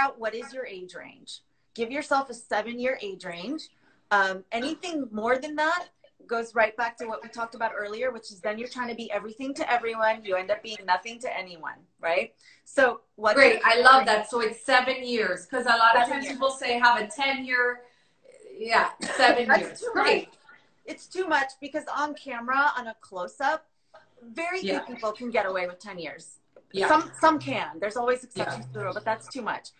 out what is your age range. Give yourself a seven year age range. Um, anything more than that goes right back to what we talked about earlier, which is then you're trying to be everything to everyone. You end up being nothing to anyone, right? So what? Great, I love that. So it's seven years because a lot of times years. people say have a ten year. Yeah, seven years. Too Great. Much. It's too much because on camera, on a close up, very yeah. few people can get away with ten years. Yeah. Some some can. There's always exceptions yeah. to the rule, but that's too much.